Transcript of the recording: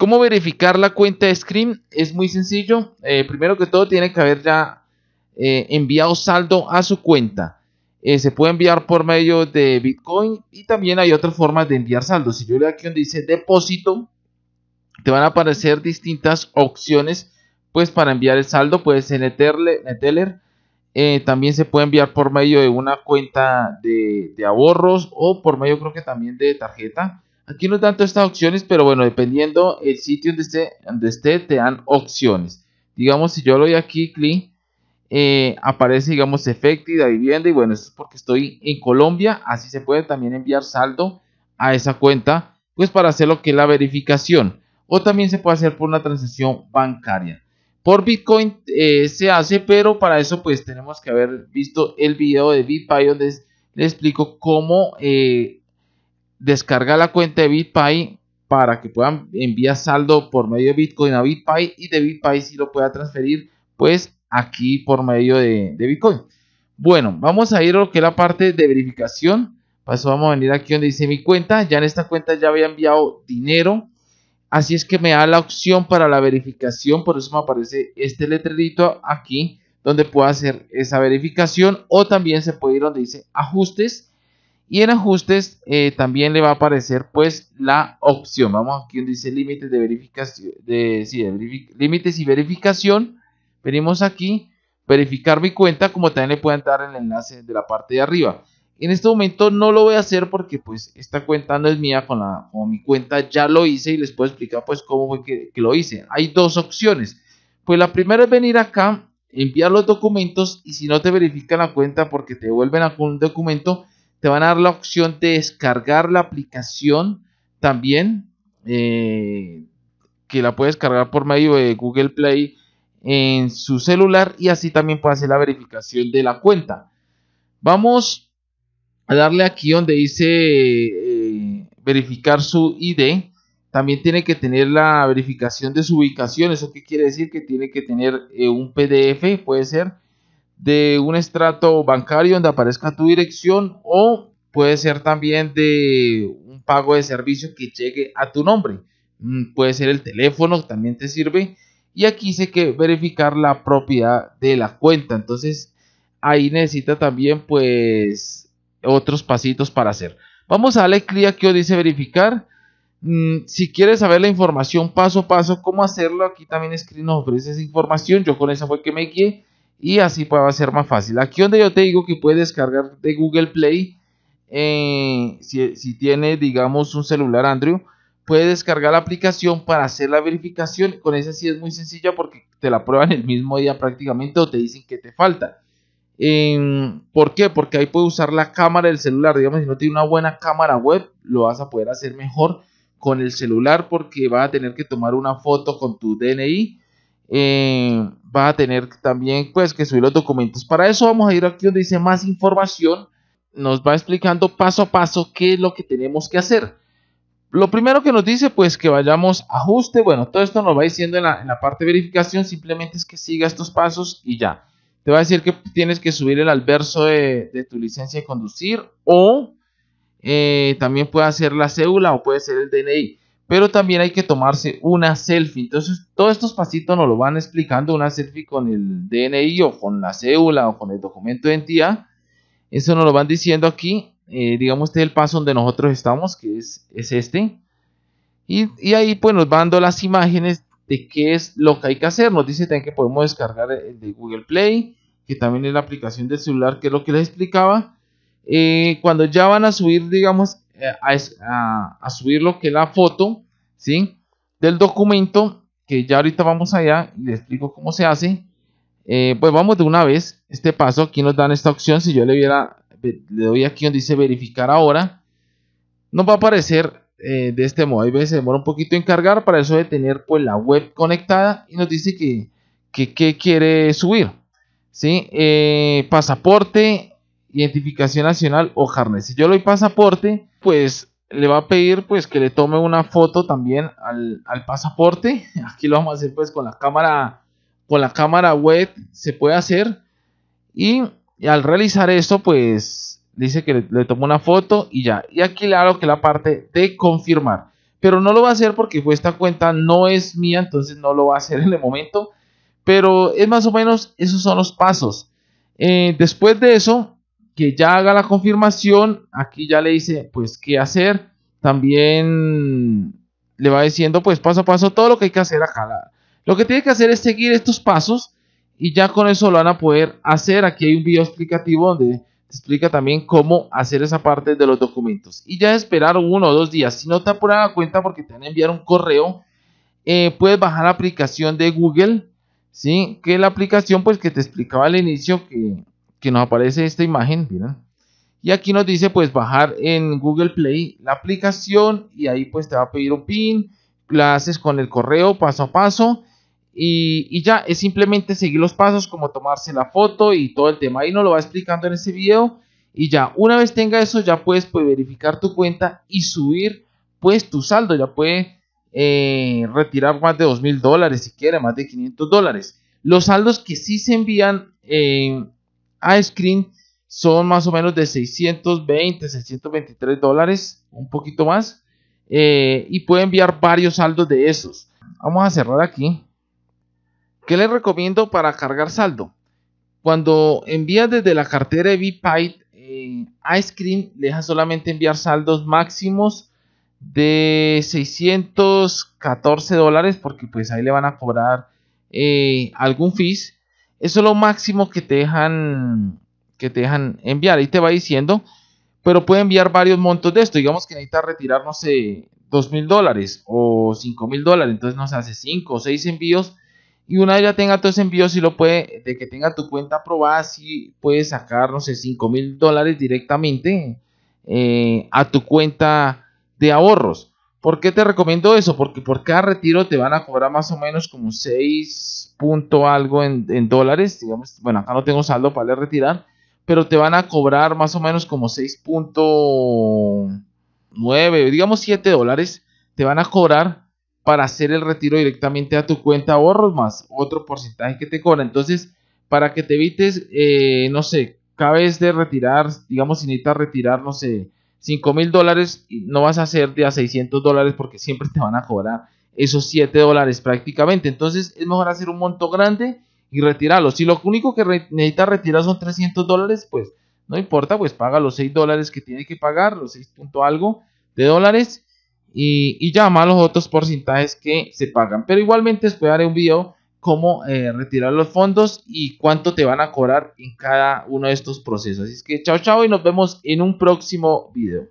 ¿Cómo verificar la cuenta de Scream? Es muy sencillo. Eh, primero que todo tiene que haber ya eh, enviado saldo a su cuenta. Eh, se puede enviar por medio de Bitcoin y también hay otras formas de enviar saldo. Si yo le doy aquí donde dice depósito, te van a aparecer distintas opciones pues para enviar el saldo. Puede ser Neteller. también se puede enviar por medio de una cuenta de, de ahorros o por medio creo que también de tarjeta. Aquí no tanto estas opciones, pero bueno, dependiendo el sitio donde esté, donde esté te dan opciones. Digamos, si yo lo doy aquí, clic, eh, aparece, digamos, efectiva vivienda. Y bueno, esto es porque estoy en Colombia. Así se puede también enviar saldo a esa cuenta, pues para hacer lo que es la verificación. O también se puede hacer por una transacción bancaria. Por Bitcoin eh, se hace, pero para eso pues tenemos que haber visto el video de BitPay donde les explico cómo eh, descarga la cuenta de BitPay para que puedan enviar saldo por medio de Bitcoin a BitPay y de BitPay si lo pueda transferir pues aquí por medio de, Bitcoin. Bueno, vamos a ir a lo que es la parte de verificación. Para eso vamos a venir aquí donde dice mi cuenta. Ya en esta cuenta ya había enviado dinero. Así es que me da la opción para la verificación. Por eso me aparece este letrerito aquí donde puedo hacer esa verificación. O también se puede ir donde dice ajustes y en ajustes eh, también le va a aparecer pues la opción. Vamos aquí donde dice límites de verificación. De, límites y verificación. Venimos aquí. Verificar mi cuenta. Como también le pueden dar el enlace de la parte de arriba. En este momento no lo voy a hacer porque pues esta cuenta no es mía. Con, la, con mi cuenta ya lo hice y les puedo explicar pues cómo fue que, que lo hice. Hay dos opciones. Pues la primera es venir acá. Enviar los documentos. Y si no te verifican la cuenta porque te devuelven algún documento te van a dar la opción de descargar la aplicación también, eh, que la puedes cargar por medio de Google Play en su celular y así también puede hacer la verificación de la cuenta. Vamos a darle aquí donde dice eh, verificar su ID. También tiene que tener la verificación de su ubicación. ¿Eso qué quiere decir? Que tiene que tener eh, un PDF, puede ser de un estrato bancario donde aparezca tu dirección o puede ser también de un pago de servicio que llegue a tu nombre. Mm, puede ser el teléfono, también te sirve. Y aquí dice que verificar la propiedad de la cuenta. Entonces ahí necesita también pues otros pasitos para hacer. Vamos a darle clic aquí donde dice verificar. Mm, si quieres saber la información paso a paso, cómo hacerlo, aquí también Screen nos ofrece esa información. Yo con esa fue que me guié y así puede ser más fácil. Aquí donde yo te digo que puedes descargar de Google Play, eh, si, si tiene digamos un celular Android, puedes descargar la aplicación para hacer la verificación. Con esa sí es muy sencilla porque te la prueban el mismo día prácticamente o te dicen que te falta. ¿Por qué? Porque ahí puedes usar la cámara del celular. Digamos, si no tiene una buena cámara web, lo vas a poder hacer mejor con el celular porque vas a tener que tomar una foto con tu DNI eh, va a tener también pues que subir los documentos. Para eso vamos a ir aquí donde dice más información. Nos va explicando paso a paso qué es lo que tenemos que hacer. Lo primero que nos dice pues que vayamos a ajuste. Bueno, todo esto nos va diciendo en la, parte de verificación. Simplemente es que siga estos pasos y ya. Te va a decir que tienes que subir el alverso de, tu licencia de conducir o eh, también puede hacer la cédula o puede ser el DNI pero también hay que tomarse una selfie. Entonces, todos estos pasitos nos lo van explicando, una selfie con el DNI o con la cédula o con el documento de identidad. Eso nos lo van diciendo aquí. Eh, digamos, este es el paso donde nosotros estamos, que es, es este. Y, ahí pues nos van dando las imágenes de qué es lo que hay que hacer. Nos dice también que podemos descargar el de Google Play, que también es la aplicación del celular, que es lo que les explicaba. Eh, cuando ya van a subir, digamos, eh, a, subir lo que es la foto, ¿sí? Del documento, que ya ahorita vamos allá y les explico cómo se hace. Eh, pues vamos de una vez, este paso, aquí nos dan esta opción, si yo le viera, le doy aquí donde dice verificar ahora, nos va a aparecer eh, de este modo, hay veces demora un poquito en cargar, para eso de tener pues la web conectada y nos dice que, que, quiere subir, ¿sí? pasaporte, identificación nacional o carnet. Si yo le doy pasaporte, pues le va a pedir pues que le tome una foto también al, pasaporte. Aquí lo vamos a hacer pues con la cámara con la cámara web se puede hacer y, al realizar esto pues dice que le, toma una foto y ya. Y aquí le hago que la parte de confirmar. pero no lo va a hacer porque pues, esta cuenta no es mía, entonces no lo va a hacer en el momento. Pero es más o menos, esos son los pasos. Eh, después de eso, que ya haga la confirmación, aquí ya le dice pues qué hacer. También le va diciendo pues paso a paso todo lo que hay que hacer acá. Lo que tiene que hacer es seguir estos pasos y ya con eso lo van a poder hacer. Aquí hay un video explicativo donde explica también cómo hacer esa parte de los documentos. Y ya esperar uno o dos días. Si no te apuran la cuenta porque te van a enviar un correo, eh, puedes bajar la aplicación de Google. ¿sí? Que la aplicación pues que te explicaba al inicio que, que nos aparece esta imagen. Miren. Y aquí nos dice pues bajar en Google Play la aplicación y ahí pues te va a pedir un pin. La haces con el correo paso a paso y, ya es simplemente seguir los pasos como tomarse la foto y todo el tema. Ahí nos lo va explicando en ese video. Y ya, una vez tenga eso, ya puedes pues, verificar tu cuenta y subir pues tu saldo. Ya puedes eh, retirar más de dos mil dólares si quiere, más de 500 dólares. Los saldos que sí se envían a Screen son más o menos de 620, 623 dólares, un poquito más. Eh, y puede enviar varios saldos de esos. Vamos a cerrar aquí. ¿Qué les recomiendo para cargar saldo? Cuando envías desde la cartera de VPITE eh, a Screen, le deja solamente enviar saldos máximos de 614 dólares porque pues ahí le van a cobrar eh, algún fees. Eso es lo máximo que te dejan que te dejan enviar. Ahí te va diciendo, pero puede enviar varios montos de esto. Digamos que necesita retirar, no sé, dos mil dólares o cinco mil dólares. Entonces nos hace 5 o 6 envíos y una vez ya tenga todos ese envío, si lo puede, de que tenga tu cuenta aprobada, si puedes sacar, no sé, 5 mil dólares directamente eh, a tu cuenta de ahorros. ¿Por qué te recomiendo eso? Porque por cada retiro te van a cobrar más o menos como 6 punto algo en, dólares. Digamos, bueno, acá no tengo saldo para retirar, pero te van a cobrar más o menos como 6.9, digamos 7 dólares. Te van a cobrar para hacer el retiro directamente a tu cuenta ahorros más otro porcentaje que te cobra. Entonces, para que te evites, eh, no sé, cada vez de retirar, digamos, si necesitas retirar, no sé, 5 mil dólares, no vas a hacer de a 600 dólares porque siempre te van a cobrar esos 7 dólares prácticamente. Entonces, es mejor hacer un monto grande y retirarlo. Si lo único que necesitas retirar son 300 dólares, pues no importa, pues paga los 6 dólares que tiene que pagar, los 6 punto algo de dólares y, y ya los otros porcentajes que se pagan. Pero igualmente después haré un video cómo eh, retirar los fondos y cuánto te van a cobrar en cada uno de estos procesos. Así que chao chao y nos vemos en un próximo video.